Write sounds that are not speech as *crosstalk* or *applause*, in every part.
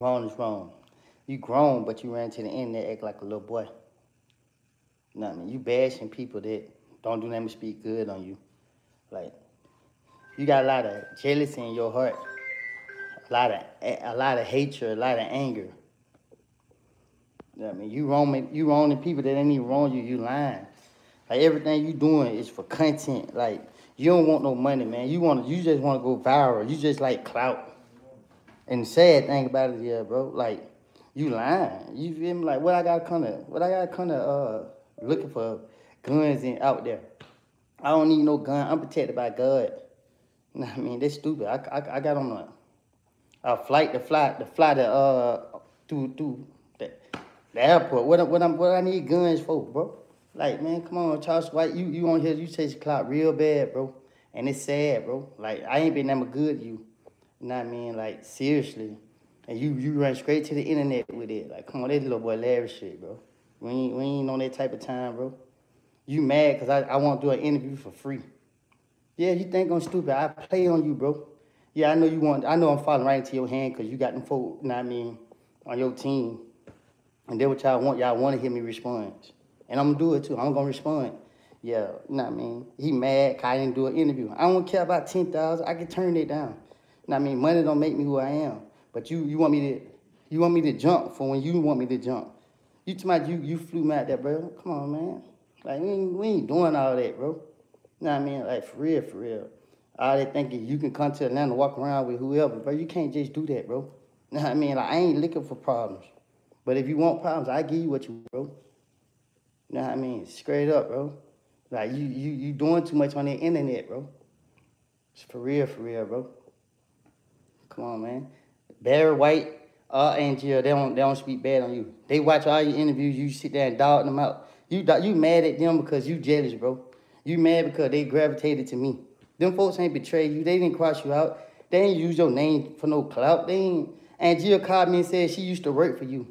Wrong is wrong. You grown, but you ran to the internet act like a little boy. What I mean? You bashing people that don't do nothing but speak good on you. Like, you got a lot of jealousy in your heart, a lot of a lot of hatred, a lot of anger. You know what I mean? You wrong, you wronging people that ain't even wrong you, you lying. Like everything you doing is for content. Like you don't want no money, man. You want you just want to go viral. You just like clout. And the sad thing about it, yeah, bro, like you lying. You feel me? Like what I got kind of what I got kind of uh looking for guns in out there. I don't need no gun. I'm protected by God. *laughs* I mean? That's stupid. I, I, I got on a, a flight to fly to fly to uh through through the, the airport. What what I'm what I need guns for, bro? Like man, come on, Charleston White. You you on here? You chase clout real bad, bro. And it's sad, bro. Like I ain't been that good to you. I mean? Like seriously. And you you run straight to the internet with it. Like come on, that little boy Larry shit, bro. We ain't we ain't on that type of time, bro. You mad because I, I want to do an interview for free. Yeah, you think I'm stupid. I play on you, bro. Yeah, I know you want, I know I'm falling right into your hand because you got them folk, know I mean, on your team. And then what y'all want, y'all want to hear me respond. And I'm going to do it too. I'm going to respond. Yeah, you know what I mean? He mad I didn't do an interview. I don't care about 10000 I can turn it down. I mean? Money don't make me who I am. But you you want me to you want me to jump for when you want me to jump. You me you you flew me out there, bro. Come on, man. Like, we ain't, we ain't doing all that, bro. You know what I mean? Like, for real, for real. All they thinking you can come to Atlanta, walk around with whoever, bro. You can't just do that, bro. You know what I mean? Like, I ain't looking for problems. But if you want problems, I give you what you bro. You know what I mean? Straight up, bro. Like, you you you doing too much on the internet, bro. It's for real, for real, bro. Come on, man. Barry White, uh, and Jill, they don't, they don't speak bad on you. They watch all your interviews, you sit there and dog them out. You you mad at them because you jealous, bro. You mad because they gravitated to me. Them folks ain't betrayed you. They didn't cross you out. They ain't use your name for no clout. They ain't. And called me and said she used to work for you.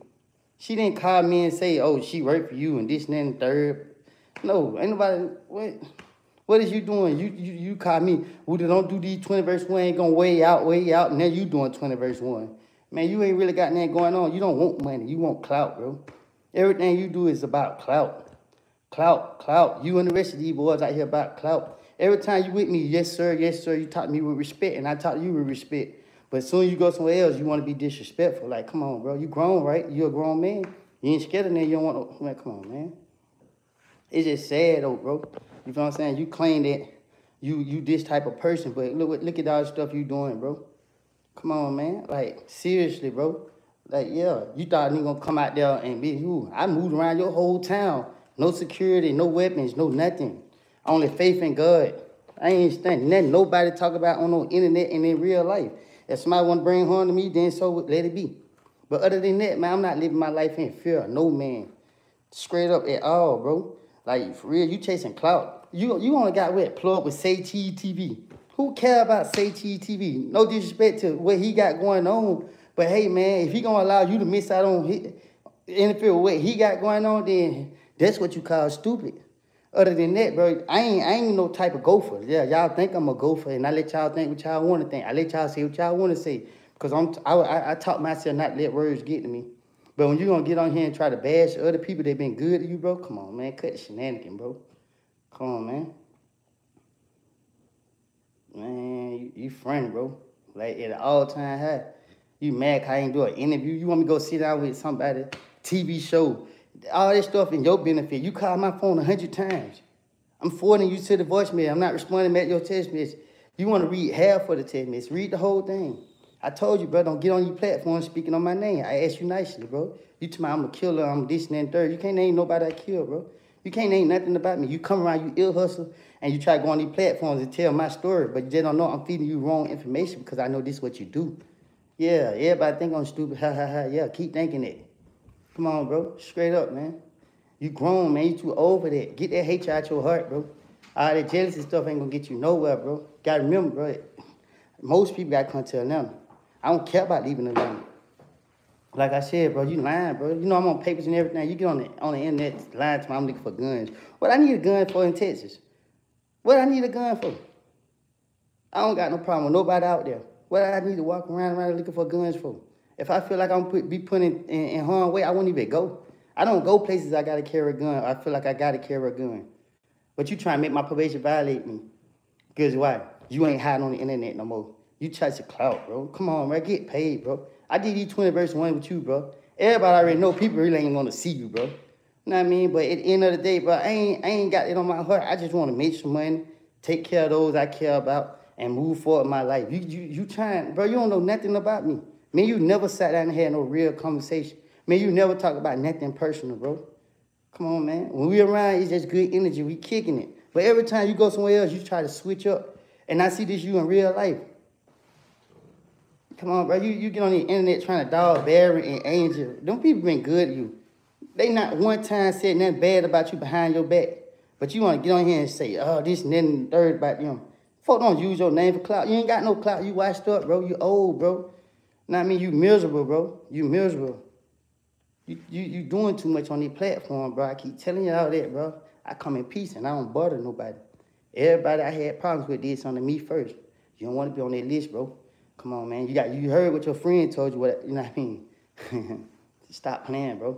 She didn't call me and say, oh, she worked for you and this and that and third. No, ain't nobody. What? What is you doing? You you you call me. We don't do these 20 verse 1 ain't gonna way out, way out, and then you doing 20 verse 1. Man, you ain't really got nothing going on. You don't want money. You want clout, bro. Everything you do is about clout. Clout, clout. You and the rest of these boys out here about clout. Every time you with me, yes, sir, yes, sir, you talk to me with respect, and I talk to you with respect. But as soon as you go somewhere else, you want to be disrespectful. Like, come on, bro. You grown, right? You a grown man. You ain't scared of that. You don't want to, man, come on, man. It's just sad, though, bro. You know what I'm saying? You claim that you you this type of person, but look look at all the stuff you doing, bro. Come on, man. Like, seriously, bro. Like, yeah, you thought you gonna come out there and be you. I moved around your whole town. No security, no weapons, no nothing. Only faith in God. I ain't standing nothing nobody talk about on no internet and in real life. If somebody want to bring harm to me, then so let it be. But other than that, man, I'm not living my life in fear. No man. Straight up at all, bro. Like, for real, you chasing clout. You you only got what? Plug with Say TV. Who care about Say TV? No disrespect to what he got going on. But hey, man, if he gonna allow you to miss out on interfere with what he got going on, then that's what you call stupid. Other than that, bro, I ain't I ain't no type of gopher. Yeah, y'all think I'm a gopher, and I let y'all think what y'all want to think. I let y'all say what y'all want to say, because I'm I, I, I taught myself not let words get to me. But when you're gonna get on here and try to bash other people that been good to you, bro, come on, man, cut the shenanigan, bro. Come on, man. Man, you, you friend, bro. Like at an all-time high. You mad I ain't do an interview? You want me to go sit down with somebody, TV show, all this stuff in your benefit. You call my phone a hundred times. I'm forwarding you to the voicemail. I'm not responding at your text message. You want to read half of the text message. Read the whole thing. I told you, bro, don't get on your platform speaking on my name. I asked you nicely, bro. You tell me I'm a killer, I'm this and third. You can't name nobody I killed, bro. You can't name nothing about me. You come around, you ill hustle, and you try to go on these platforms and tell my story, but you just don't know I'm feeding you wrong information because I know this is what you do. Yeah, everybody think I'm stupid. Ha ha ha. Yeah, keep thinking it. Come on, bro. Straight up, man. You grown, man. You too old for that. Get that hate out your heart, bro. All that jealousy stuff ain't gonna get you nowhere, bro. Gotta remember, bro. Most people gotta come to Atlanta. I don't care about leaving Atlanta. Like I said, bro, you lying, bro. You know I'm on papers and everything. You get on the on the internet lying to me, I'm looking for guns. What I need a gun for in Texas? What I need a gun for? I don't got no problem with nobody out there. What I need to walk around around looking for guns for? If I feel like I'm put, be put in, in, in harm's way, I won't even go. I don't go places I gotta carry a gun. I feel like I gotta carry a gun. But you trying to make my probation violate me. Because why? You ain't hiding on the internet no more. You try to clout, bro. Come on, man. Get paid, bro. I did these 20 verse 1 with you, bro. Everybody already know people really ain't gonna see you, bro. You know what I mean? But at the end of the day, bro, I ain't, I ain't got it on my heart. I just want to make some money, take care of those I care about, and move forward in my life. You, you, you trying, bro, you don't know nothing about me. Man, you never sat down and had no real conversation. Man, you never talk about nothing personal, bro. Come on, man. When we around, it's just good energy. We kicking it. But every time you go somewhere else, you try to switch up. And I see this you in real life. Come on, bro. You, you get on the internet trying to dog Barry and Angel. Them people been good to you. They not one time said nothing bad about you behind your back. But you want to get on here and say, oh, this and then third about them. Folk don't use your name for clout. You ain't got no clout. You washed up, bro. You old, bro. What I mean? You miserable, bro. You miserable. You, you, you doing too much on the platform, bro. I keep telling you all that, bro. I come in peace and I don't bother nobody. Everybody I had problems with did something to me first. You don't want to be on that list, bro. Come on, man. You got you heard what your friend told you. What you know what I mean? *laughs* Stop playing, bro.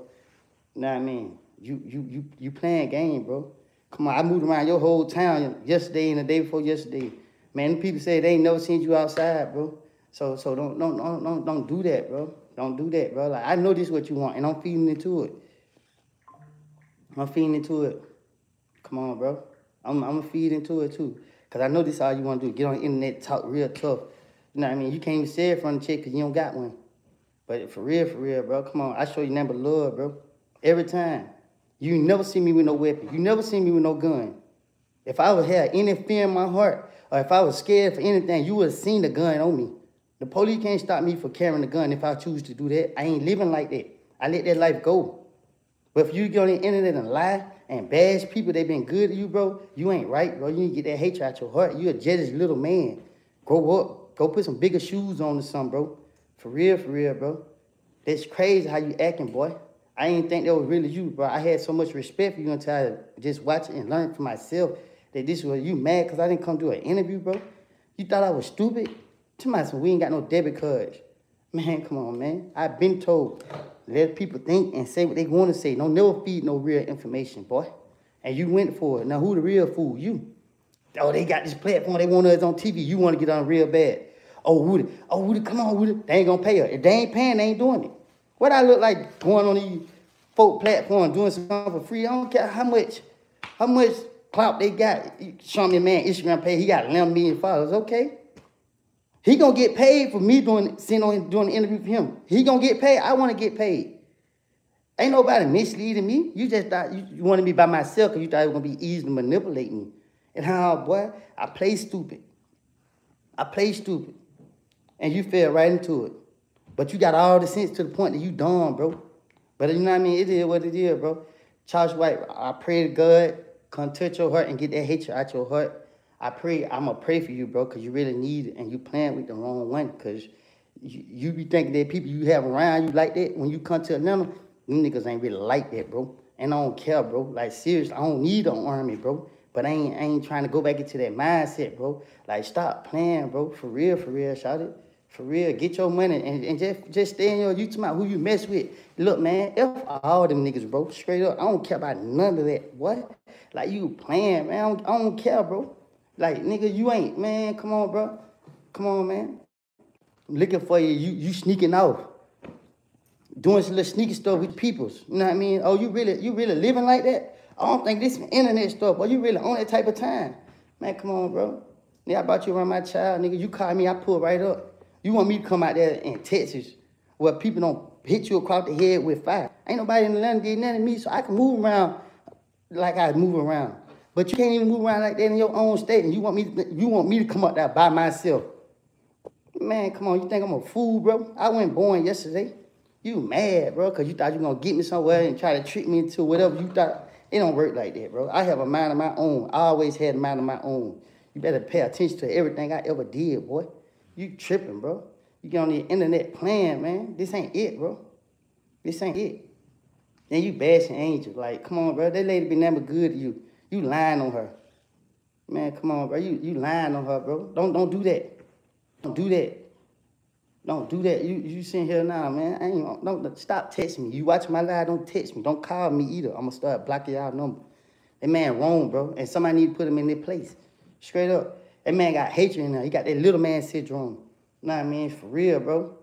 You know what I mean? You you you you playing game, bro. Come on, I moved around your whole town yesterday and the day before yesterday. Man, people say they ain't never seen you outside, bro. So so don't don't don't don't, don't do that, bro. Don't do that, bro. Like I know this is what you want, and I'm feeding into it. I'm feeding into it. Come on, bro. I'm I'm gonna feed into it too. Cause I know this is all you wanna do. Get on the internet, talk real tough. You know what I mean? You can't even say it from the chick because you don't got one. But for real, for real, bro, come on. I show you number love, bro. Every time. You never see me with no weapon. You never see me with no gun. If I would have any fear in my heart, or if I was scared for anything, you would have seen the gun on me. The police can't stop me from carrying a gun if I choose to do that. I ain't living like that. I let that life go. But if you get on the internet and lie and bash people, they been good to you, bro, you ain't right, bro. You need to get that hatred out your heart. You a jealous little man. Grow up. Go put some bigger shoes on or something, bro. For real, for real, bro. That's crazy how you acting, boy. I didn't think that was really you, bro. I had so much respect for you until I just watch it and learn for myself that this was you mad because I didn't come do an interview, bro. You thought I was stupid? Myself, we ain't got no debit cards. *laughs* Man, come on, man. I've been told, let people think and say what they want to say. Don't never feed no real information, boy. And you went for it. Now, who the real fool? You. Oh, they got this platform. They want us on TV. You want to get on real bad. Oh, Woody. Oh, Woody, come on, Woody. They ain't gonna pay her. If they ain't paying, they ain't doing it. What I look like going on these folk platforms doing something for free? I don't care how much, how much clout they got. Show me man Instagram page. He got 11 million followers. Okay. He gonna get paid for me doing sitting on doing the interview for him. He gonna get paid. I want to get paid. Ain't nobody misleading me. You just thought you, you wanted me by myself because you thought it was gonna be easy to manipulate me. And how, boy, I play stupid. I play stupid. And you fell right into it. But you got all the sense to the point that you dumb, bro. But you know what I mean? It is what it is, bro. Charleston White, I pray to God, come touch your heart and get that hatred out your heart. I pray, I'm going to pray for you, bro, because you really need it. And you playing with the wrong one because you, you be thinking that people you have around you like that, when you come to Atlanta, them niggas ain't really like that, bro. And I don't care, bro. Like, seriously, I don't need an army, bro. But I ain't, I ain't trying to go back into that mindset, bro. Like, stop playing, bro. For real, for real, shout it. For real, get your money and, and just just stay in your you about who you mess with. Look, man, F all them niggas, bro. Straight up. I don't care about none of that. What? Like you playing, man. I don't, I don't care, bro. Like, nigga, you ain't, man. Come on, bro. Come on, man. I'm looking for you. You you sneaking off. Doing some little sneaky stuff with peoples. You know what I mean? Oh, you really you really living like that? I don't think this internet stuff, but you really on that type of time. Man, come on, bro. Yeah, I brought you around my child, nigga. You call me, I pull right up. You want me to come out there in Texas where people don't hit you across the head with fire. Ain't nobody in London did nothing to me, so I can move around like I move around. But you can't even move around like that in your own state, and you want me to, you want me to come up there by myself. Man, come on, you think I'm a fool, bro? I went born yesterday. You mad, bro, because you thought you were going to get me somewhere and try to trick me into whatever you thought. It don't work like that, bro. I have a mind of my own. I always had a mind of my own. You better pay attention to everything I ever did, boy. You tripping, bro. You get on the internet playing, man. This ain't it, bro. This ain't it. Then you bashing Angel. Like, come on, bro. That lady been never good to you. You lying on her. Man, come on, bro. You you lying on her, bro. Don't don't do that. Don't do that. Don't do that. You you sitting here now, man. I ain't don't stop texting me. You watch my live, don't text me. Don't call me either. I'm gonna start blocking y'all number. That man wrong, bro. And somebody need to put him in their place. Straight up. That man got hatred in there. He got that little man syndrome. Know what I mean? For real, bro.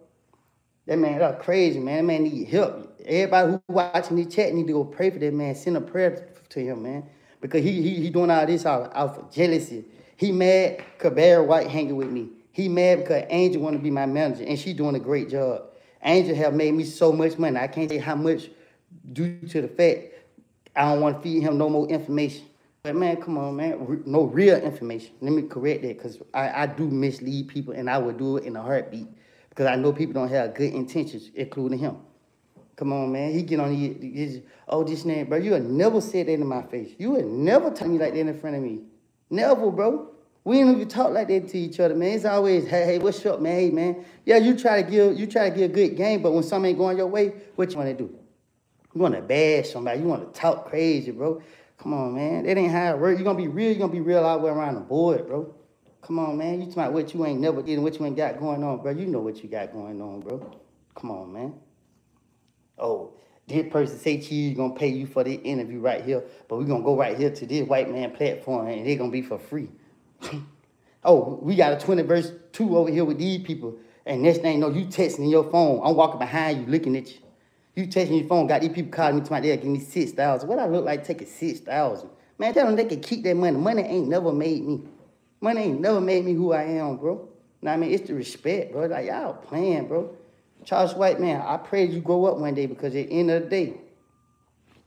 That man, that's crazy, man. That man need help. Everybody who watching this chat need to go pray for that man. Send a prayer to him, man. Because he he, he doing all this out, out for jealousy. He mad Barry White hanging with me. He mad because Angel want to be my manager, and she doing a great job. Angel have made me so much money. I can't say how much due to the fact I don't want to feed him no more information. But man, come on, man. No real information. Let me correct that because I, I do mislead people and I would do it in a heartbeat because I know people don't have good intentions, including him. Come on, man. He get on his, oh, this name, bro. You would never say that in my face. You would never tell me like that in front of me. Never, bro. We ain't even talk like that to each other, man. It's always, hey, hey, what's up, man? Hey, man. Yeah, you try to give, you try to give a good game, but when something ain't going your way, what you want to do? You want to bash somebody. You want to talk crazy, bro. Come on, man. That ain't how it works. you going to be real. you going to be real all the way around the board, bro. Come on, man. You talking about what you ain't never did what you ain't got going on, bro. You know what you got going on, bro. Come on, man. Oh, this person say going to pay you for the interview right here, but we to go right here to this white man platform and they're going to be for free. Oh, we got a 20 verse 2 over here with these people. And next thing you know, you texting your phone. I'm walking behind you looking at you. You texting your phone, got these people calling me to my dad, give me 6000 What I look like taking 6000 Man, tell them they can keep that money. Money ain't never made me. Money ain't never made me who I am, bro. What I mean? It's the respect, bro. Like, y'all playing, bro. Charleston White, man, I pray you grow up one day because at the end of the day,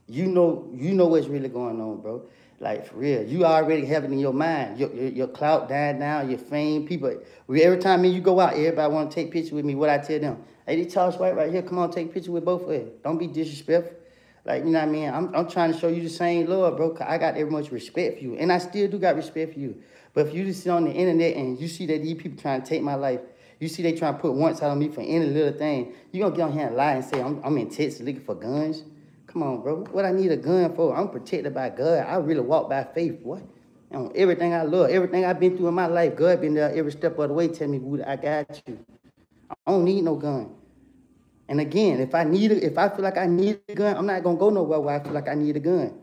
you know, you know what's really going on, bro. Like for real, you already have it in your mind. Your, your, your clout died down, your fame. People, every time me you go out, everybody want to take pictures with me. What I tell them, hey, this Charleston White right here, come on, take picture with both of you. Don't be disrespectful. Like, you know what I mean? I'm, I'm trying to show you the same love, bro. I got every much respect for you. And I still do got respect for you. But if you just sit on the internet and you see that these people trying to take my life, you see they trying to put once out on me for any little thing, you going to get on here and lie and say, I'm, I'm in Texas looking for guns. Come on, bro. What I need a gun for? I'm protected by God. I really walk by faith, what? And everything I love, everything I've been through in my life, God been there every step of the way telling me, Woody, I got you. I don't need no gun. And again, if I need it, if I feel like I need a gun, I'm not gonna go nowhere where I feel like I need a gun.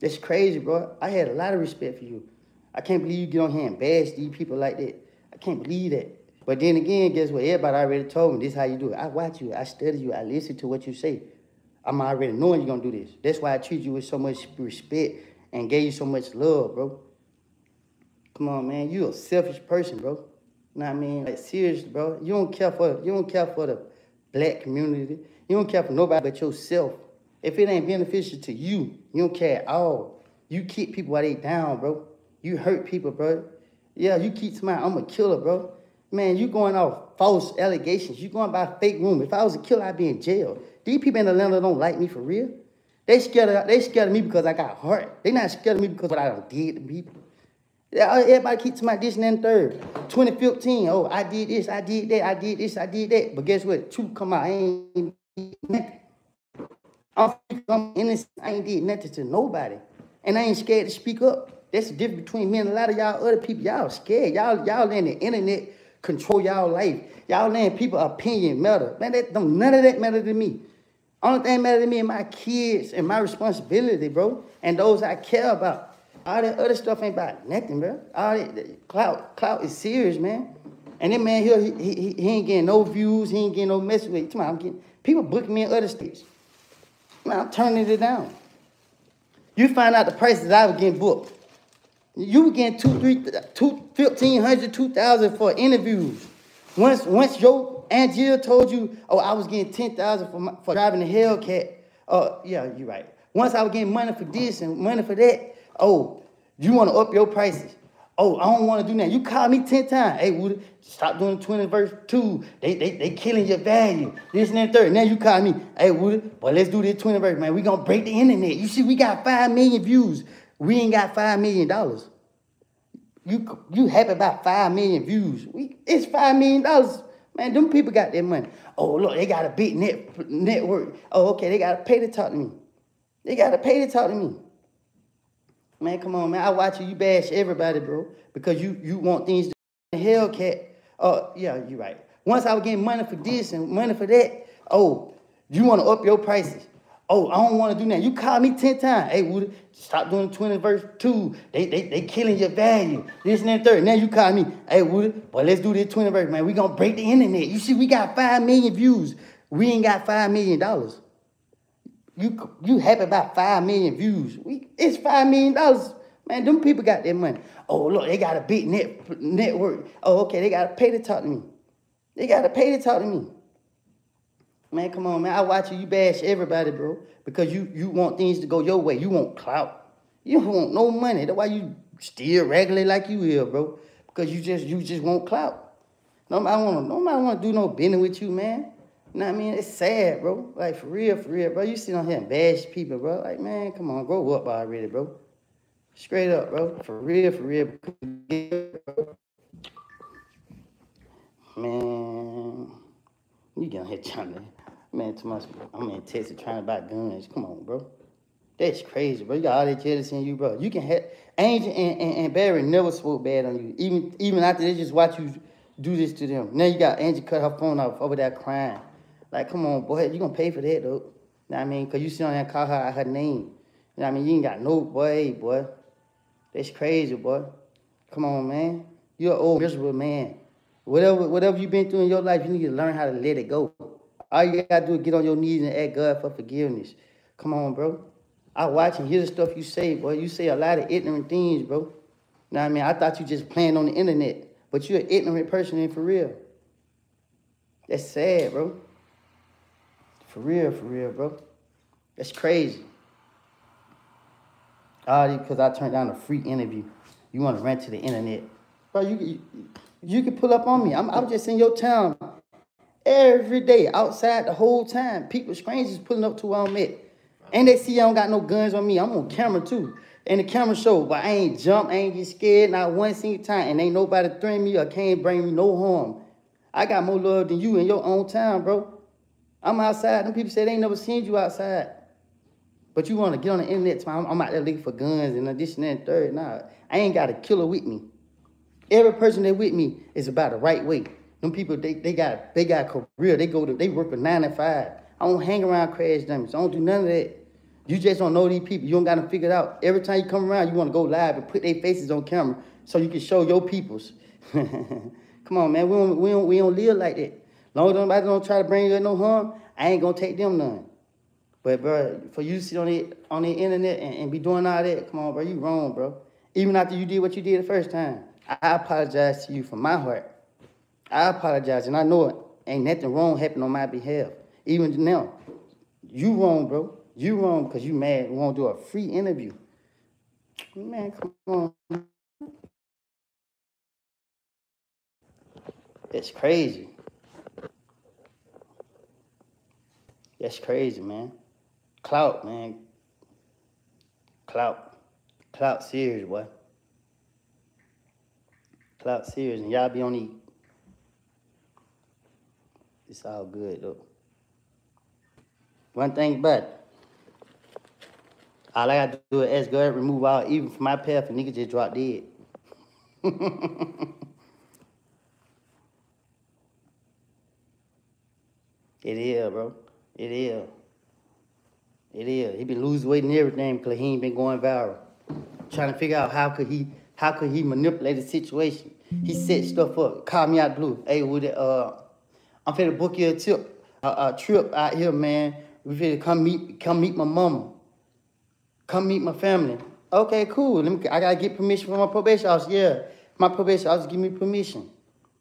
That's crazy, bro. I had a lot of respect for you. I can't believe you get on here and bash these people like that. I can't believe that. But then again, guess what? Everybody already told me this is how you do it. I watch you, I study you, I listen to what you say. I'm already knowing you're gonna do this. That's why I treat you with so much respect and gave you so much love, bro. Come on, man. You a selfish person, bro. You know what I mean? Like seriously, bro. You don't care for you don't care for the black community. You don't care for nobody but yourself. If it ain't beneficial to you, you don't care at all. You keep people while they down, bro. You hurt people, bro. Yeah, you keep smiling. I'm a killer, bro. Man, you going off false allegations. You going by fake rumor. If I was a killer, I'd be in jail. These people in Atlanta don't like me for real. They scared of they scared of me because I got heart. They not scared of me because what I done did to people. Uh, everybody keeps my this and then third. 2015, oh, I did this, I did that, I did this, I did that. But guess what? Truth come out, I ain't nothing. I'm innocent. I ain't did nothing to nobody. And I ain't scared to speak up. That's the difference between me and a lot of y'all other people. Y'all scared. Y'all, y'all letting the internet control y'all life. Y'all letting people opinion matter. Man, that don't none of that matter to me. Only thing matter to me is my kids and my responsibility, bro. And those I care about. All that other stuff ain't about nothing, bro. All that clout, clout is serious, man. And that man here, he, he, he ain't getting no views, he ain't getting no message. Come on, I'm getting people booking me in other states. Man, I'm turning it down. You find out the prices I was getting booked. You were getting two, three, two, fifteen hundred, two thousand for interviews. Once, once your Aunt Jill told you, oh, I was getting ten thousand for for driving the Hellcat. Oh, yeah, you're right. Once I was getting money for this and money for that. Oh, you want to up your prices? Oh, I don't want to do that. You called me 10 times. Hey, Woody, stop doing 20 verse 2. They, they, they killing your value. This and that third. Now you call me. Hey, Woody, but let's do this 20 verse, man. We going to break the internet. You see, we got 5 million views. We ain't got $5 million. You, you happy about 5 million views. We, it's $5 million. Man, them people got their money. Oh, look, they got a big net, network. Oh, okay, they got to pay to talk to me. They got to pay to talk to me. Man, come on, man. I watch you. You bash everybody, bro, because you you want things to Hellcat. Oh, yeah, you're right. Once I was getting money for this and money for that, oh, you want to up your prices. Oh, I don't want to do that. You called me 10 times. Hey, Woody, stop doing 20 verse 2. They, they, they killing your value. This and that third. Now you call me, hey, Woody, boy, let's do this 20 verse, man. We going to break the internet. You see, we got 5 million views. We ain't got $5 million. You, you happy about 5 million views. We, it's $5 million. Man, them people got their money. Oh, look, they got a big net, network. Oh, okay, they got to pay to talk to me. They got to pay to talk to me. Man, come on, man. I watch you. You bash everybody, bro. Because you you want things to go your way. You want clout. You don't want no money. That's why you still regular like you will, bro. Because you just you just want clout. Nobody want nobody want to do no business with you, man. You know what I mean? It's sad, bro. Like for real, for real, bro. You sit on here and bash people, bro. Like, man, come on, grow up already, bro. Straight up, bro. For real, for real. Man, you on here trying Man, to my, I'm in Texas trying to buy guns. Come on, bro. That's crazy, bro. You got all that jealousy in you, bro. You can have Angel and, and, and Barry never spoke bad on you. Even even after they just watch you do this to them. Now you got Angel cut her phone off over that crying. Like, come on, boy, you gonna pay for that though. You know what I mean? Cause you sit on there and call her her name. You know what I mean? You ain't got no boy, boy. That's crazy, boy. Come on, man. You're an old miserable man. Whatever whatever you've been through in your life, you need to learn how to let it go. All you gotta do is get on your knees and ask God for forgiveness. Come on, bro. I watch and hear the stuff you say, boy. You say a lot of ignorant things, bro. You know what I mean? I thought you just playing on the internet, but you're an ignorant person and for real. That's sad, bro. For real, for real, bro. That's crazy. All because I turned down a free interview. You want to rent to the internet. Bro, you, you, you can pull up on me. I'm, I'm just in your town every day outside the whole time. People, strangers pulling up to where I'm at. And they see I don't got no guns on me. I'm on camera too. And the camera show, but I ain't jump, I ain't get scared, not one single time. And ain't nobody threaten me or can't bring me no harm. I got more love than you in your own town, bro. I'm outside. Them people say they ain't never seen you outside. But you want to get on the internet, I'm, I'm out there looking for guns and and that and third. Nah, I ain't got a killer with me. Every person that with me is about the right way. Them people, they, they got they got career. They go to they work a nine to five. I don't hang around crash dummies. I don't do none of that. You just don't know these people. You don't got to figure it out. Every time you come around, you want to go live and put their faces on camera so you can show your peoples. *laughs* come on, man. We don't, we don't, we don't live like that. Long as nobody don't try to bring you no harm, I ain't gonna take them none. But bro, for you to sit on the on the internet and, and, be doing all that, come on, bro, you wrong, bro. Even after you did what you did the first time, I apologize to you from my heart. I apologize, and I know it ain't nothing wrong happening on my behalf. Even now, you wrong, bro. You wrong because you mad. We want to do a free interview. Man, come on. It's crazy. That's crazy, man. Clout, man. Clout. Clout serious, boy. Clout serious. And y'all be on the it's all good though. One thing but all I gotta do is ask God remove all even from my path and nigga just drop dead. *laughs* it is, bro. It is. It is. He been losing weight and everything because he ain't been going viral. Trying to figure out how could he how could he manipulate the situation. He set stuff up, called me out blue. Hey, would it uh I'm finna book you a trip, a, a trip out here, man. We finna come meet, come meet my mama. Come meet my family. Okay, cool. Let me, I gotta get permission from my probation officer. Yeah, my probation officer give me permission.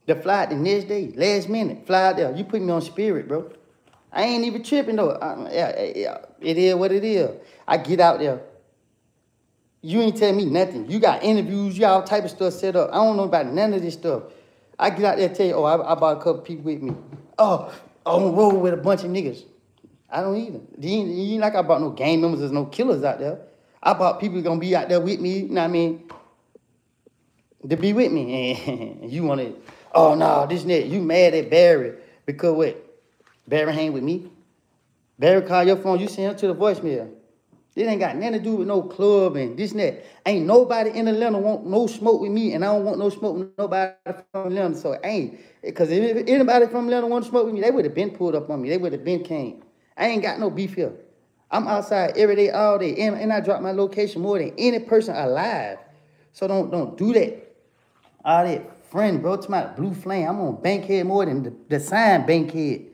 The flight the next day, last minute, fly out there. You put me on spirit, bro. I ain't even tripping though. Uh, I, yeah, yeah, it is what it is. I get out there. You ain't telling me nothing. You got interviews, you all type of stuff set up. I don't know about none of this stuff. I get out there and tell you, oh, I, I bought a couple people with me. Oh, I'm on with a bunch of niggas. I don't either. You ain't, you ain't like I brought no gang members, there's no killers out there. I bought people gonna be out there with me, you know what I mean? To be with me. And *laughs* you wanna, oh no, this nigga, you mad at Barry because what? Barry hang with me? Barry call your phone, you send him to the voicemail. This ain't got nothing to do with no club and this and that. Ain't nobody in Atlanta want no smoke with me, and I don't want no smoke with nobody from Atlanta. So ain't because if anybody from Atlanta want to smoke with me, they would have been pulled up on me. They would have been came. I ain't got no beef here. I'm outside every day, all day, and, and I drop my location more than any person alive. So don't don't do that. All that friend, bro. To my blue flame. I'm on Bankhead more than the, the sign Bankhead.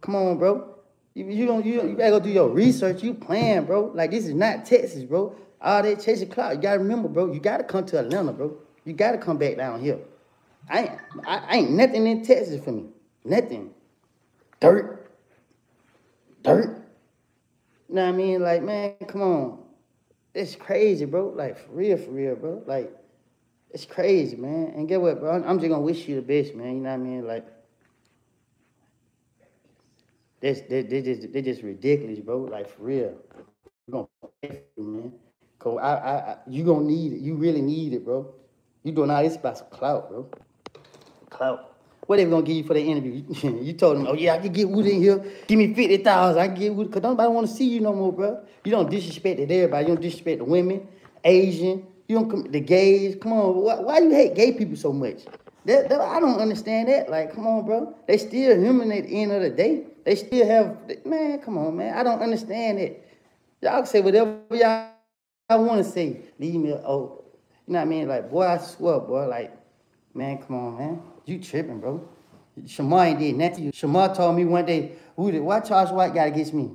Come on, bro. You, you don't you, you gotta go do your research. You plan, bro. Like this is not Texas, bro. All that chasing cloud. You gotta remember, bro. You gotta come to Atlanta, bro. You gotta come back down here. I ain't, I, I ain't nothing in Texas for me. Nothing. Dirt. Dirt. You know what I mean? Like, man, come on. It's crazy, bro. Like, for real, for real, bro. Like, it's crazy, man. And get what, bro? I'm just gonna wish you the best, man. You know what I mean? Like, they, they just they just ridiculous, bro. Like for real. You gonna pay for it, man. Cause I, I, I you gonna need it. You really need it, bro. You doing all this about some clout, bro. Clout. What they gonna give you for the interview? *laughs* you told them, oh yeah, I can get Wood in here. Give me fifty thousand. I can get Wood, cause nobody wanna see you no more, bro. You don't disrespect everybody. You don't disrespect the women, Asian. You don't come the gays. Come on, why, why you hate gay people so much? That, that, I don't understand that. Like, come on, bro. They still human at the end of the day. They still have, man, come on, man. I don't understand it. Y'all can say whatever y'all I want to say. Leave me, oh, you know what I mean? Like, boy, I swear, boy, like, man, come on, man. You tripping, bro. Shamar ain't did nothing. Shamar told me one day, who did, why Charleston White got against me?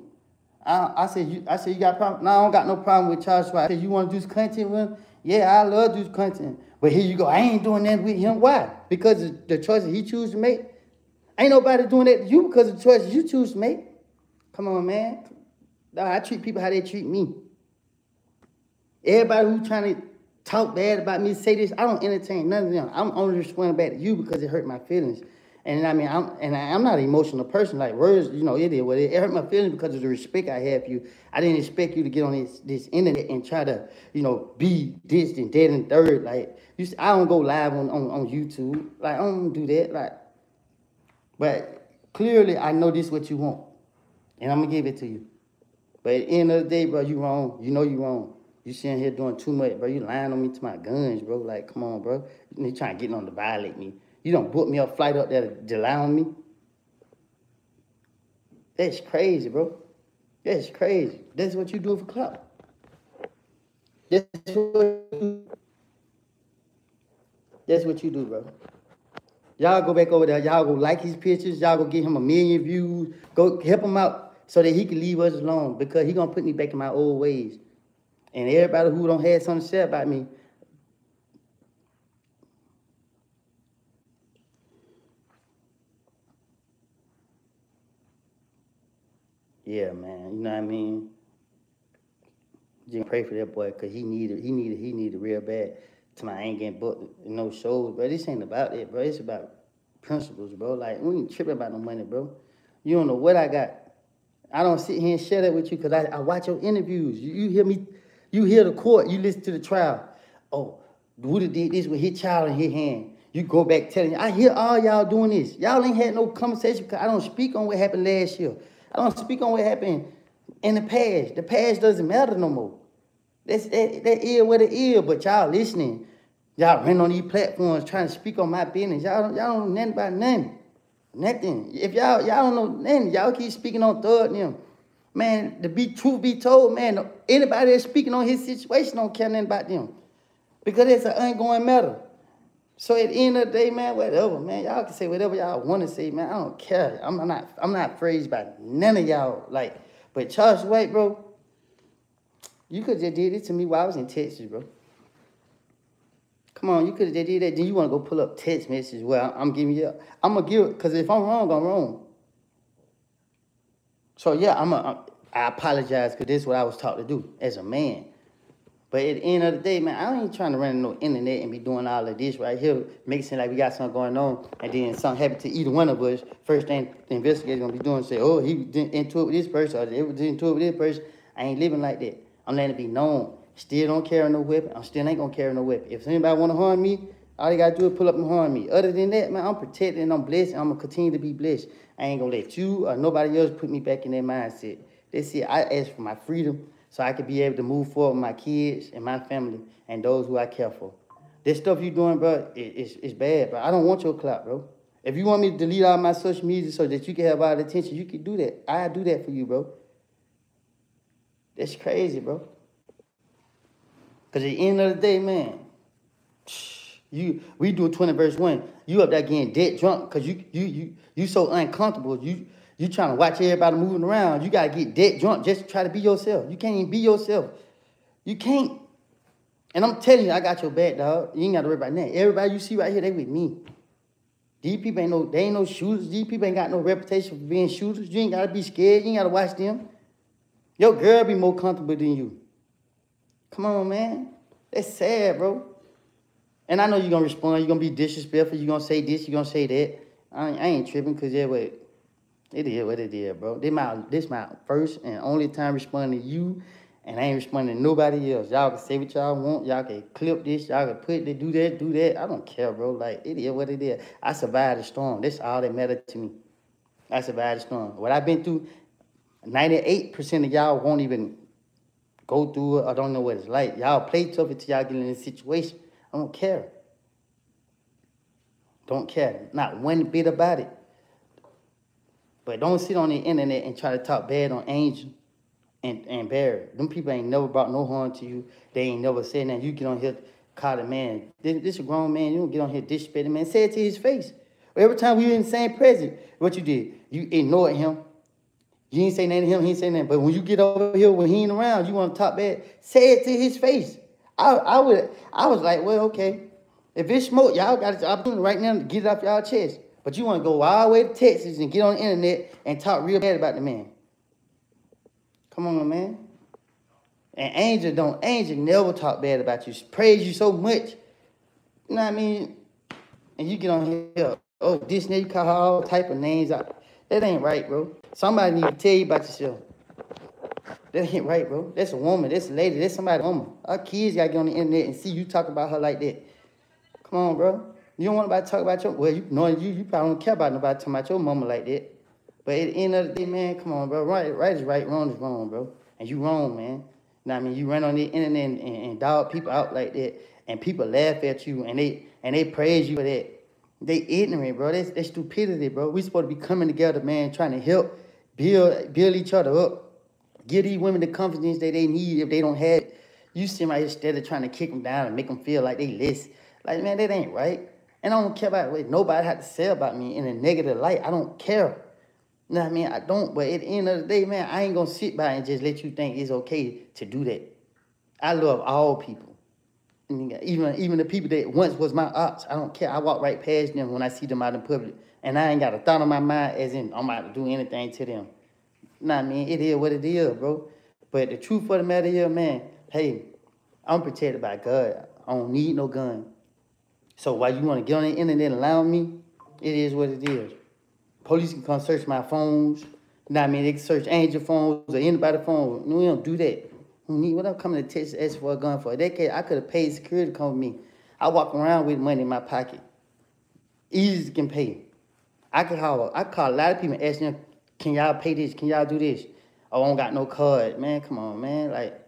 I, I said, you, I said, you got problem? No, I don't got no problem with Charleston White. I said, you want to do this content with him? Yeah, I love do content. But here you go, I ain't doing that with him. Why? Because of the choices he chooses to make. Ain't nobody doing that to you because of the choices you choose to make. Come on, man. I treat people how they treat me. Everybody who trying to talk bad about me, say this, I don't entertain none of them. I'm only responding back to you because it hurt my feelings. And I mean, I'm and I, am not an emotional person. Like words, you know, it is what it, it hurt my feelings because of the respect I have for you. I didn't expect you to get on this this internet and try to, you know, be this and dead and third. Like you, I don't go live on, on on YouTube. Like I don't do that. Like, but clearly I know this is what you want, and I'm gonna give it to you. But at the end of the day, bro, you wrong. You know you wrong. You sitting here doing too much, bro. You lying on me to my guns, bro. Like, come on, bro. You trying to get on to violate me. You don't book me a flight up there to lie on me. That's crazy, bro. That's crazy. That's what you do for club. That's what that's what you do, bro. Y'all go back over there. Y'all go like his pictures. Y'all go get him a million views. Go help him out so that he can leave us alone because he gonna put me back in my old ways. And everybody who don't have something to say about me, Yeah, man. You know what I mean? Just pray for that boy because he needed, he needed, he needed real bad. To my ain't getting booked no shows, bro. This ain't about it, bro. It's about principles, bro. Like we ain't tripping about no money, bro. You don't know what I got. I don't sit here and share that with you because I, I watch your interviews. You, you hear me, you hear the court, you listen to the trial. Oh, Buddha did this with his child in his hand. You go back telling, I hear all y'all doing this. Y'all ain't had no conversation because I don't speak on what happened last year. I don't speak on what happened in the past. The past doesn't matter no more. That's that, that is what it is, but y'all listening. Y'all running on these platforms trying to speak on my business. Y'all don't, y'all don't know nothing about nothing. Nothing. If y'all y'all don't know nothing, y'all keep speaking on third them. Man, to be truth be told, man, anybody that's speaking on his situation don't care nothing about them. Because it's an ongoing matter. So at the end of the day, man, whatever, man, y'all can say whatever y'all want to say, man. I don't care. I'm not, I'm not praised by none of y'all. Like, but Charleston White, bro, you could just did it to me while I was in Texas, bro. Come on, you could have just did that. Then you want to go pull up text messages Well, I'm giving you. I'm gonna give it because if I'm wrong, I'm wrong. So yeah, I'm a. I apologize because this is what I was taught to do as a man. But at the end of the day, man, I ain't trying to run no internet and be doing all of this right here, making like we got something going on, and then something happen to either one of us. First thing the investigator gonna be doing say, oh, he didn't into it with this person, or they did into it with this person. I ain't living like that. I'm letting it be known. Still don't carry no weapon. I still ain't gonna carry no weapon. If anybody wanna harm me, all they gotta do is pull up and harm me. Other than that, man, I'm protected and I'm blessed. And I'm gonna continue to be blessed. I ain't gonna let you or nobody else put me back in that mindset. They see I ask for my freedom so I could be able to move forward with my kids and my family and those who I care for. This stuff you doing, bro, it, it's, it's bad, bro. I don't want your clout, bro. If you want me to delete all my social media so that you can have all the attention, you can do that. I do that for you, bro. That's crazy, bro. Cause at the end of the day, man, *sniffs* you we do 20 verse 1. You up there getting dead drunk because you you you you so uncomfortable. You you trying to watch everybody moving around. You gotta get dead drunk just to try to be yourself. You can't even be yourself. You can't. And I'm telling you, I got your back, dog. You ain't gotta worry about that. Everybody you see right here, they with me. These people ain't no, they ain't no shooters. These people ain't got no reputation for being shooters. You ain't gotta be scared. You ain't gotta watch them. Your girl be more comfortable than you. Come on, man. That's sad, bro. And I know you're gonna respond, you're gonna be disrespectful, you're gonna say this, you're gonna say that. I, I ain't tripping because yeah, what it is what it is, bro. This my this my first and only time responding to you, and I ain't responding to nobody else. Y'all can say what y'all want, y'all can clip this, y'all can put it, do that, do that. I don't care, bro. Like it is what it is. I survived the storm. That's all that matters to me. I survived the storm. What I've been through, 98% of y'all won't even go through it I don't know what it's like. Y'all play tough until y'all get in this situation. I don't care. Don't care. Not one bit about it. But don't sit on the internet and try to talk bad on Angel and, and Barry. Them people ain't never brought no harm to you. They ain't never said that. You get on here, call a man. This, this a grown man. You don't get on here disrespect the man. Say it to his face. Every time we were in the same present, what you did? You ignored him. You ain't say nothing to him, he ain't say nothing. But when you get over here when he ain't around, you want to talk bad, say it to his face. I, I would I was like, well, okay. If it's smoke, y'all got an opportunity right now to get it off y'all chest. But you want to go all the way to Texas and get on the internet and talk real bad about the man. Come on, man. And Angel don't, Angel never talk bad about you. Praise you so much. You know what I mean? And you get on here, oh, this you call her all type of names. That ain't right, bro. Somebody need to tell you about yourself. That ain't right, bro. That's a woman. That's a lady. That's somebody woman. Our kids gotta get on the internet and see you talk about her like that. Come on, bro. You don't want nobody to talk about your well, you knowing you, you probably don't care about nobody talking about your mama like that. But at the end of the day, man, come on, bro. Right, right is right, wrong is wrong, bro. And you wrong, man. Know I mean? You run on the internet and, and, and dog people out like that, and people laugh at you and they and they praise you for that. They ignorant, bro. That's, that's stupidity, bro. We supposed to be coming together, man, trying to help build build each other up. Give these women the confidence that they need if they don't have it. You see right instead of trying to kick them down and make them feel like they less. Like, man, that ain't right. And I don't care about what nobody had to say about me in a negative light. I don't care. You know what I mean? I don't. But at the end of the day, man, I ain't gonna sit by and just let you think it's okay to do that. I love all people. Even even the people that once was my ops, I don't care. I walk right past them when I see them out in public. And I ain't got a thought on my mind as in I'm about to do anything to them. Nah, man, it is what it is, bro. But the truth of the matter is, man, hey, I'm protected by God. I don't need no gun. So while you want to get on the internet and allow me, it is what it is. Police can come search my phones. Nah, I mean, they can search Angel phones or anybody's phone. We don't do that. Need what I'm coming to Texas ask for a gun for. That case, I could have paid security to come with me. I walk around with money in my pocket. Easy to can pay. I could call I call a lot of people and ask them, can y'all pay this? Can y'all do this? Oh, I don't got no card. Man, come on, man. Like,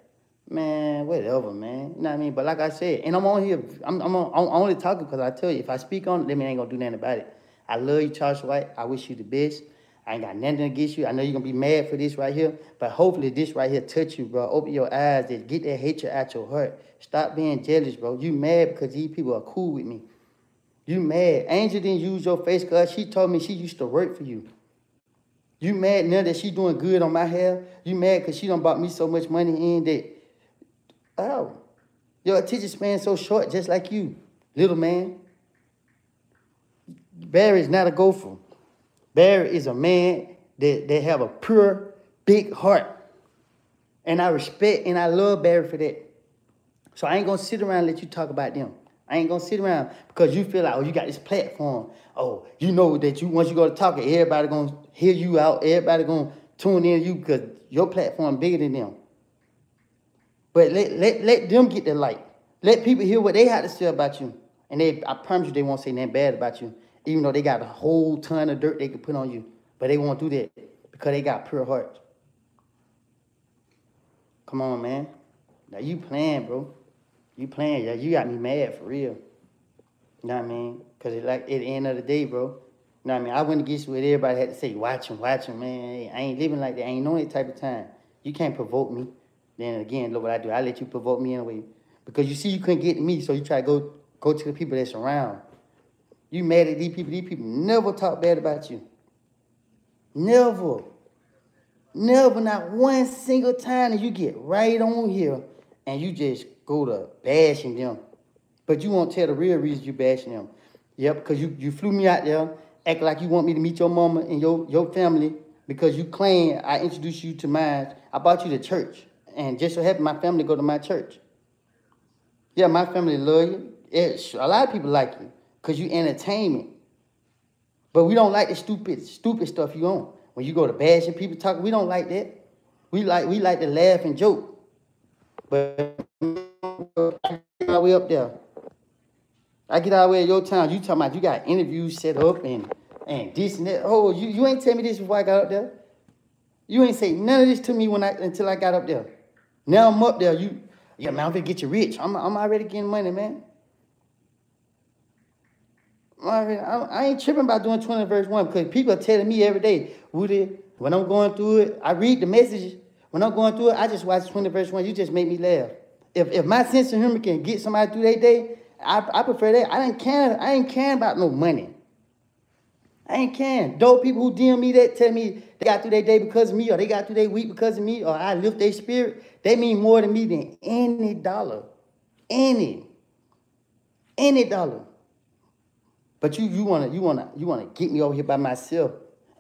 man, whatever, man. You know what I mean? But like I said, and I'm on here, I'm, I'm, on, I'm only talking because I tell you, if I speak on it, then ain't gonna do nothing about it. I love you, Charleston White. I wish you the best. I ain't got nothing against you. I know you're gonna be mad for this right here, but hopefully this right here touch you, bro. Open your eyes and get that hatred out your heart. Stop being jealous, bro. You mad because these people are cool with me. You mad. Angel didn't use your face because she told me she used to work for you. You mad now that she doing good on my hair? You mad because she done bought me so much money in that, oh, your attention span so short just like you, little man. Barry's not a gopher. Barry is a man that, that have a pure, big heart. And I respect and I love Barry for that. So I ain't gonna sit around and let you talk about them. I ain't gonna sit around because you feel like, oh, you got this platform. Oh, you know that you once you go to talk, everybody gonna hear you out. Everybody gonna tune in to you because your platform bigger than them. But let, let, let them get the light. Let people hear what they have to say about you. And they, I promise you, they won't say nothing bad about you, even though they got a whole ton of dirt they can put on you. But they won't do that because they got pure hearts. Come on, man. Now you playing, bro. You playing, yeah. You got me mad for real. You know what I mean? Cause it like at the end of the day, bro. You know what I mean? I went against what everybody had to say, watch him, watch him, man. I ain't living like that. I ain't knowing that type of time. You can't provoke me. Then again, look what I do. I let you provoke me anyway. Because you see you couldn't get me, so you try to go go to the people that's around. You mad at these people. These people never talk bad about you. Never. Never, not one single time that you get right on here and you just go to bashing them. But you won't tell the real reason you bashing them. Yep, because you, you flew me out there, act like you want me to meet your mama and your, your family because you claim I introduced you to mine. I brought you to church. And just so happen my family go to my church. Yeah, my family love you. It's, a lot of people like you because you entertainment. But we don't like the stupid, stupid stuff you own. When you go to bashing people talk, we don't like that. We like we like to laugh and joke. But I get way up there. I get the way at your town. You talking about you got interviews set up and and this and that. Oh, you, you ain't tell me this before I got up there. You ain't say none of this to me when I until I got up there. Now I'm up there. You yeah, man, I'm gonna get you rich. I'm I'm already getting money, man. I ain't tripping about doing 20 verse 1 because people are telling me every day, Woody, when I'm going through it, I read the messages. When I'm going through it, I just watch 20 verse 1. You just make me laugh. If, if my sense of humor can get somebody through their day, I, I prefer that. I ain't care. I ain't caring about no money. I ain't caring. Those people who DM me that tell me they got through their day because of me, or they got through their week because of me, or I lift their spirit, they mean more to me than any dollar. Any. Any dollar. But you you wanna you wanna you wanna get me over here by myself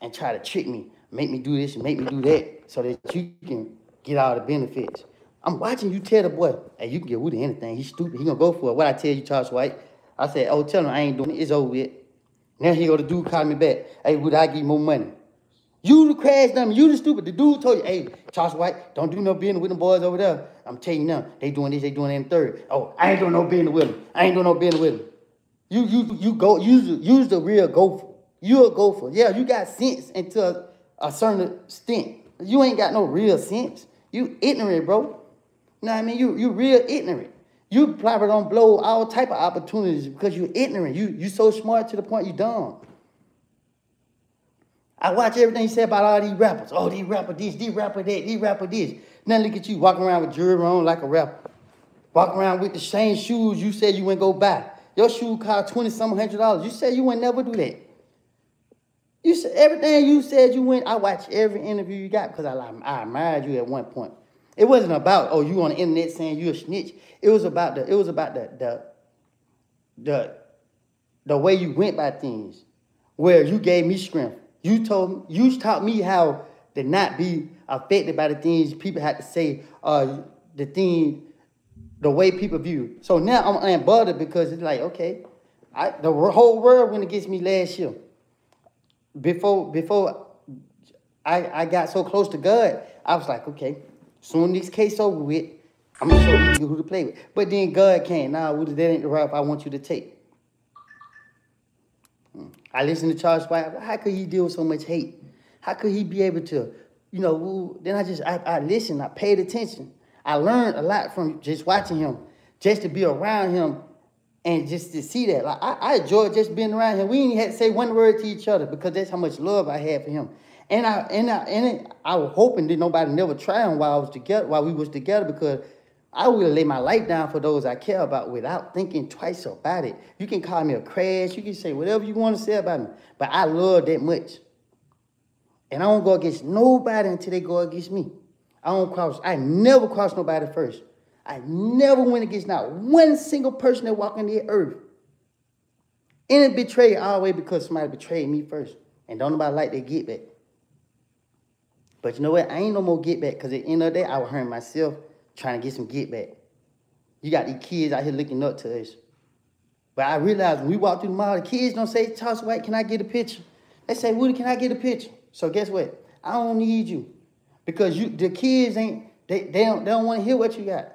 and try to trick me, make me do this and make me do that, so that you can get all the benefits. I'm watching you tell the boy, hey, you can get Woody anything. He's stupid. He gonna go for it. What I tell you, Charleston White? I said, oh, tell him I ain't doing it. It's over with. Now he go, the dude call me back. Hey, would I give more money. You the crash dummy. You the stupid. The dude told you, hey, Charleston White, don't do no business with them boys over there. I'm telling you now, they doing this, they doing that in third. Oh, I ain't doing no business with them. I ain't doing no business with them. You you you go use use the real gopher. You a gopher. Yeah, you got sense until a certain extent. You ain't got no real sense. You ignorant, bro. You know what I mean? You you real ignorant. You probably don't blow all type of opportunities because you're ignorant. You you so smart to the point you dumb. I watch everything you say about all these rappers. Oh, these rapper this, these rapper that, these rapper this. Now look at you walking around with jewelry on like a rapper. Walking around with the same shoes you said you wouldn't go buy. Your shoe cost twenty some hundred dollars. You said you would never do that. You said everything you said you went. I watched every interview you got because I, I admired you at one point. It wasn't about oh you on the internet saying you a snitch. It was about the it was about the the the the way you went by things, where you gave me strength. You told you taught me how to not be affected by the things people had to say, uh, the thing the way people view. So now I'm unbothered because it's like, okay, I, the whole world went against me last year. Before before I, I got so close to God, I was like, okay, soon this case over with, I'm gonna show you who to play with. But then God came, nah, that ain't the route I want you to take. Hmm. I listened to Charleston White. How could he deal with so much hate? How could he be able to, you know, then I just, I, I listened, I paid attention. I learned a lot from just watching him, just to be around him and just to see that. Like I, I enjoyed just being around him. We didn't have to say one word to each other because that's how much love I had for him. And I and I and it, I was hoping that nobody never tried him while I was together, while we was together, because I would lay my life down for those I care about without thinking twice about it. You can call me a crash, you can say whatever you want to say about me, but I love that much. And I don't go against nobody until they go against me. I don't cross. I never cross nobody first. I never went against not one single person that walked on the earth. Any betrayed always because somebody betrayed me first. And don't nobody like their get back. But you know what? I ain't no more get back because at the end of the day, I was hurting myself trying to get some get back. You got these kids out here looking up to us. But I realized when we walk through the mall, the kids don't say, Charleston White, can I get a picture? They say, Woody, can I get a picture? So guess what? I don't need you. Because you the kids ain't they, they don't they don't want to hear what you got.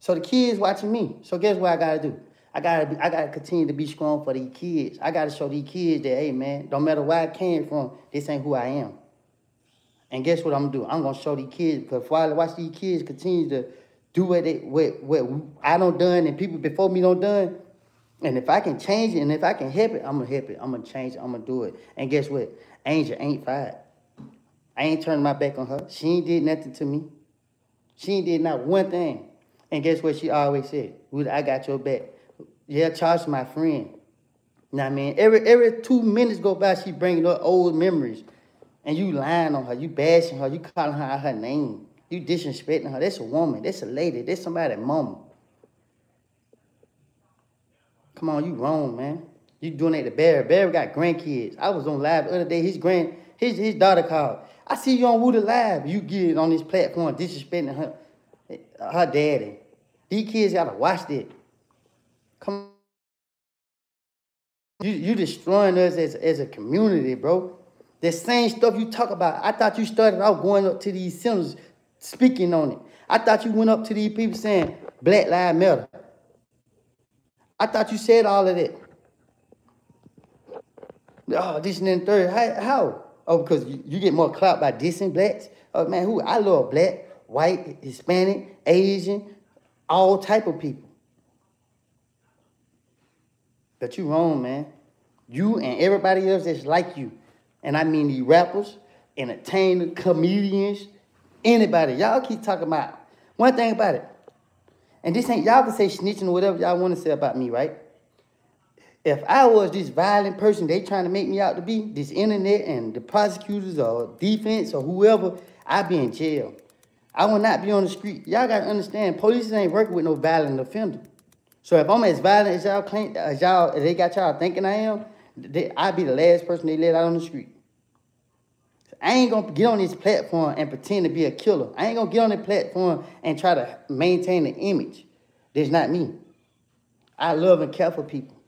So the kids watching me. So guess what I gotta do? I gotta be, I gotta continue to be strong for these kids. I gotta show these kids that hey man, don't matter where I came from, this ain't who I am. And guess what I'm gonna do? I'm gonna show these kids because while I watch these kids continue to do what they what what I don't done and people before me don't done. And if I can change it and if I can help it, I'm gonna help it. I'm gonna change it. I'm gonna do it. And guess what? Angel ain't fired. I ain't turning my back on her. She ain't did nothing to me. She ain't did not one thing. And guess what she always said? I got your back. Yeah, Charles my friend. Now, I mean, every every two minutes go by, she bringing up old memories. And you lying on her, you bashing her, you calling her out her name. You disrespecting her. That's a woman. That's a lady. That's somebody mama. Come on, you wrong, man. You doing that to Barry. Barry got grandkids. I was on live the other day. His grand, his his daughter called. I see you on Woody Live. You get on this platform disrespecting her, her daddy. These kids gotta watch that. Come you you destroying us as, as a community, bro. The same stuff you talk about. I thought you started out going up to these centers speaking on it. I thought you went up to these people saying Black Lives Matter. I thought you said all of that. Oh, this and then third. How? how? Oh, because you, you get more clout by dissing blacks. Oh man, who I love black, white, Hispanic, Asian, all type of people. But you wrong, man. You and everybody else that's like you. And I mean the rappers, entertainers, comedians, anybody. Y'all keep talking about one thing about it. And this ain't y'all can say snitching or whatever y'all want to say about me, right? If I was this violent person they trying to make me out to be, this internet and the prosecutors or defense or whoever, I'd be in jail. I will not be on the street. Y'all gotta understand, police ain't working with no violent offender. So if I'm as violent as y'all claim, as y'all, they got y'all thinking I am, they, I'd be the last person they let out on the street. I ain't gonna get on this platform and pretend to be a killer. I ain't gonna get on the platform and try to maintain an image. That's not me. I love and care for people.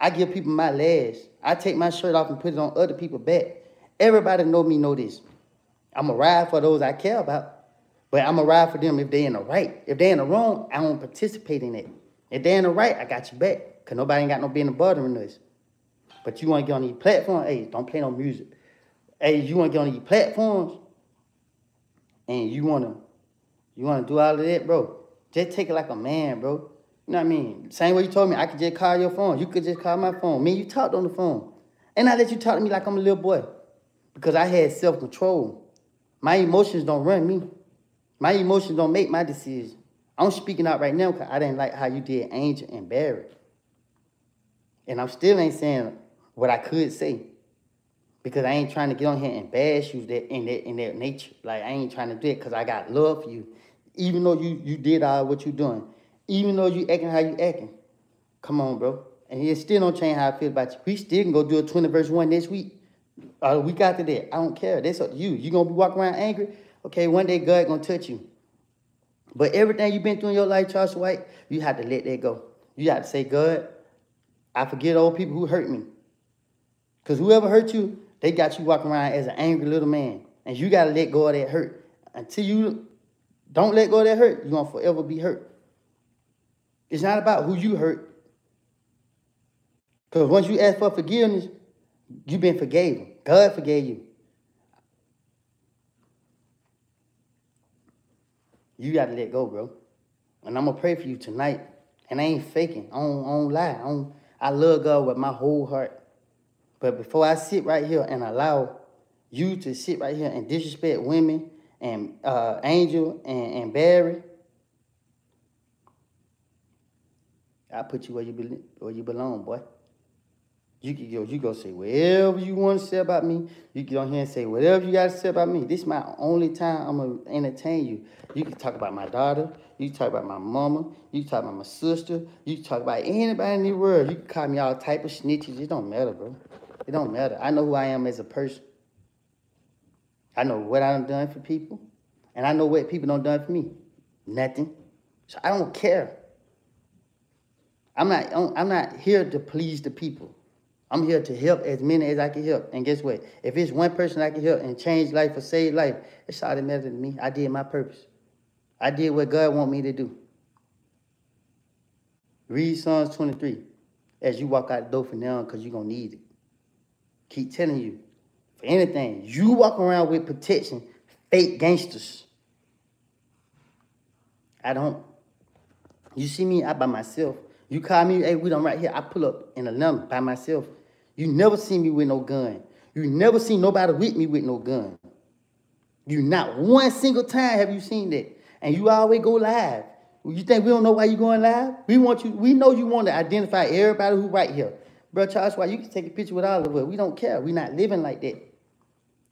I give people my last. I take my shirt off and put it on other people's back. Everybody know me know this. I'm a ride for those I care about, but I'm a ride for them if they in the right. If they in the wrong, I don't participate in it. If they in the right, I got you back. Cause nobody ain't got no business bothering us. But you want to get on these platforms, hey, don't play no music. Hey, you want to get on these platforms, and you want to, you want to do all of that, bro. Just take it like a man, bro. You know what I mean? Same way you told me, I could just call your phone. You could just call my phone. Me, you talked on the phone. And I let you talk to me like I'm a little boy. Because I had self-control. My emotions don't run me. My emotions don't make my decision. I'm speaking out right now because I didn't like how you did Angel and Barry. And I'm still ain't saying what I could say. Because I ain't trying to get on here and bash you that in that in that nature. Like I ain't trying to do it because I got love for you. Even though you you did all what you're doing. Even though you acting how you acting. Come on, bro. And it still don't change how I feel about you. We still can go do a 20 verse 1 next week. Uh, we got to that. I don't care. That's up to you. You gonna be walking around angry? Okay, one day God gonna touch you. But everything you've been through in your life, Charleston White, you have to let that go. You have to say, God, I forget old people who hurt me. Because whoever hurt you, they got you walking around as an angry little man. And you got to let go of that hurt. Until you don't let go of that hurt, you're to forever be hurt. It's not about who you hurt. Because once you ask for forgiveness, you've been forgiven. God forgave you. You got to let go, bro. And I'm going to pray for you tonight. And I ain't faking. I don't, I don't lie. I, don't, I love God with my whole heart. But before I sit right here and allow you to sit right here and disrespect women and uh, Angel and, and Barry, I put you where you, be, where you belong, boy. You can go, you go say whatever you want to say about me. You can go here and say whatever you got to say about me. This is my only time I'm gonna entertain you. You can talk about my daughter. You talk about my mama. You talk about my sister. You talk about anybody in the world. You can call me all type of snitches. It don't matter, bro. It don't matter. I know who I am as a person. I know what I've done for people, and I know what people don't done for me. Nothing. So I don't care. I'm not. I'm not here to please the people. I'm here to help as many as I can help. And guess what? If it's one person I can help and change life or save life, it's all that matters to me. I did my purpose. I did what God want me to do. Read Psalms 23 as you walk out the door from now because you're going to need it. Keep telling you, for anything, you walk around with protection fake gangsters. I don't. You see me, I by myself. You call me, hey, we done right here. I pull up in a limb by myself. You never see me with no gun. You never see nobody with me with no gun. You not one single time have you seen that. And you always go live. You think we don't know why you going live? We want you, we know you want to identify everybody who right here. Bro, Charles, why you can take a picture with all of us. We don't care. We not living like that.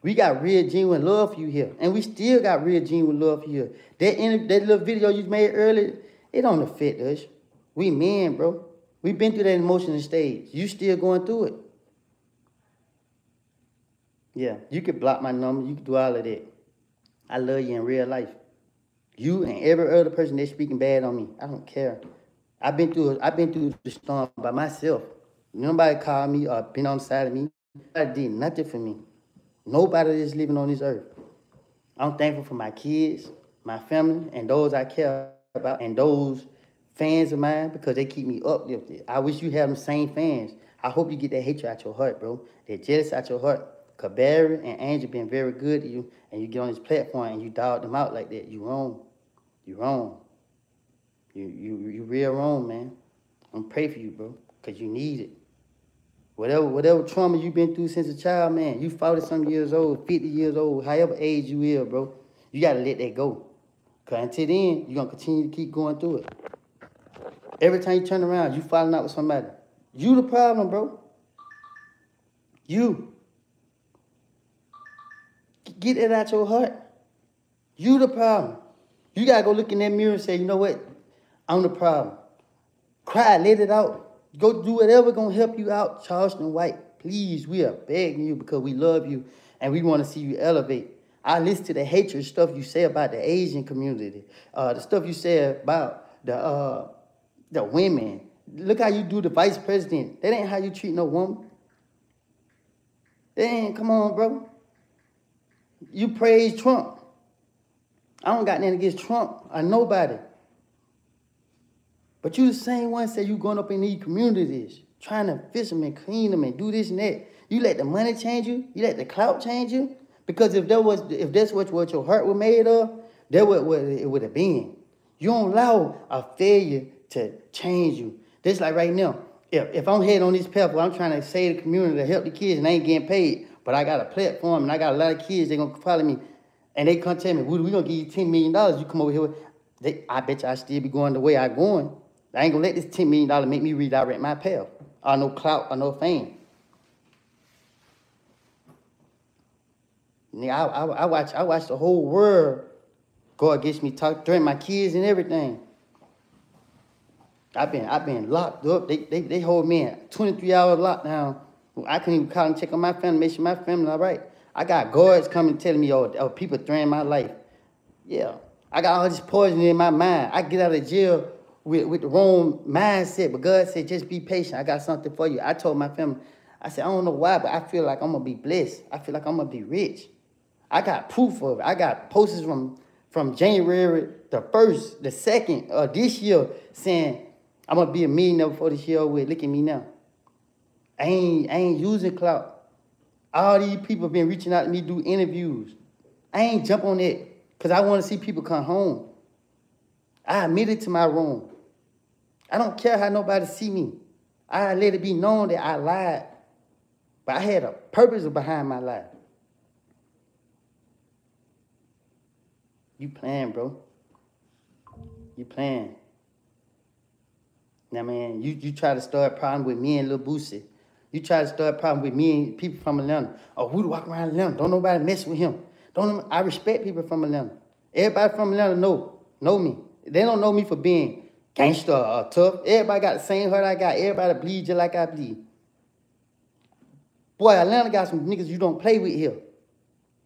We got real genuine love for you here. And we still got real genuine love for you. That, that little video you made earlier, it don't affect us. We men, bro. We've been through that emotional stage. You still going through it. Yeah, you could block my number. You could do all of that. I love you in real life. You and every other person that's speaking bad on me. I don't care. I've been through I've been through the storm by myself. Nobody called me or been on the side of me. Nobody did nothing for me. Nobody is living on this earth. I'm thankful for my kids, my family, and those I care about, and those fans of mine because they keep me uplifted. I wish you had them same fans. I hope you get that hatred out your heart, bro. That jealous out your heart. Barry and Angel been very good to you, and you get on this platform and you dog them out like that. You wrong. You wrong. You you you real wrong, man. I'm pray for you, bro, cause you need it. Whatever whatever trauma you've been through since a child, man, you 40 some years old, 50 years old, however age you is, bro, you gotta let that go. Cause until then, you're gonna continue to keep going through it. Every time you turn around, you falling out with somebody. You the problem, bro. You. Get it out your heart. You the problem. You gotta go look in that mirror and say, you know what? I'm the problem. Cry, let it out. Go do whatever gonna help you out, Charleston White. Please, we are begging you because we love you and we want to see you elevate. I listen to the hatred stuff you say about the Asian community, uh, the stuff you say about the uh, the women. Look how you do the vice president. That ain't how you treat no woman. That ain't, come on, bro. You praise Trump. I don't got nothing against Trump or nobody. But you the same one say you going up in these communities, trying to fish them and clean them and do this and that. You let the money change you? You let the clout change you? Because if that was if that's what, what your heart was made of, that what, what it would have been. You don't allow a failure to change you. This like right now, if, if I'm heading on this path where I'm trying to save the community to help the kids and I ain't getting paid, but I got a platform and I got a lot of kids, they gonna follow me. And they come tell me, we, we gonna give you $10 million. You come over here. They, I bet you I still be going the way I going. I ain't gonna let this $10 million make me redirect my path. Or no clout or no fame. I, I, I watch I watch the whole world go against me, talk threaten my kids and everything. I've been I've been locked up. They they, they hold me in 23 hour lockdown. I couldn't even call and check on my family, make sure my family all right. I got guards coming telling me, oh, oh people threatening my life. Yeah. I got all this poison in my mind. I get out of jail with, with the wrong mindset, but God said, just be patient. I got something for you. I told my family, I said, I don't know why, but I feel like I'm gonna be blessed. I feel like I'm gonna be rich. I got proof of it. I got posters from from January the first, the second of this year saying I'm gonna be a millionaire before this year with. Look at me now. I ain't I ain't using clout. All these people been reaching out to me do interviews. I ain't jump on it because I want to see people come home. I admitted to my wrong. I don't care how nobody see me. I let it be known that I lied. But I had a purpose behind my lie. You playing, bro. You playing. Now, man, you, you try to start a problem with me and Lil Boosie. You try to start a problem with me and people from Atlanta. Oh, who walk around Atlanta? Don't nobody mess with him. Don't I respect people from Atlanta. Everybody from Atlanta know know me. They don't know me for being gangster or tough. Everybody got the same heart I got. Everybody bleed just like I bleed. Boy, Atlanta got some niggas you don't play with here.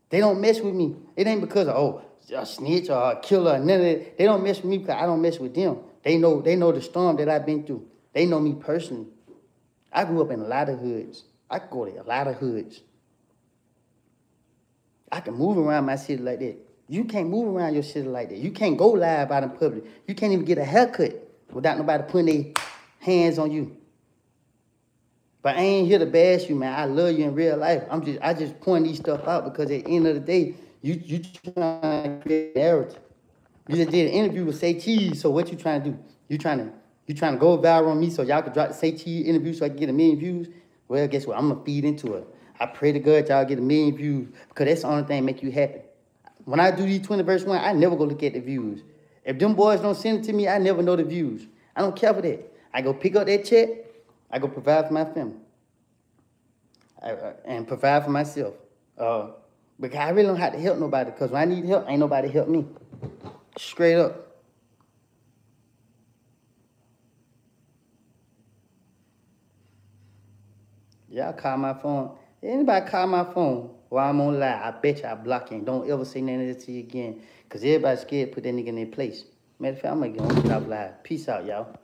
They don't mess with me. It ain't because of, oh, a snitch or a killer. Or none of that. They don't mess with me because I don't mess with them. They know, they know the storm that I've been through. They know me personally. I grew up in a lot of hoods. I go to a lot of hoods. I can move around my city like that. You can't move around your city like that. You can't go live out in public. You can't even get a haircut without nobody putting their hands on you. But I ain't here to bash you, man. I love you in real life. I'm just I just point these stuff out because at the end of the day, You you trying to create narrative. You just did an interview with Say Cheese, so what you trying to do? You trying to you trying to go viral on me so y'all can drop the Say Cheese interview so I can get a million views? Well, guess what? I'm gonna feed into it. I pray to God y'all get a million views because that's the only thing make you happy. When I do these 20 verse one, I never go look at the views. If them boys don't send it to me, I never know the views. I don't care for that. I go pick up that check. I go provide for my family. I, uh, and provide for myself. Uh, because I really don't have to help nobody. Because when I need help, ain't nobody help me. Straight up. Y'all call my phone. Anybody call my phone while I'm on live, I bet you I block you. Don't ever say nothing to you again. Because everybody's scared put that nigga in their place. Matter of fact, I'm going to get on live. Peace out, y'all.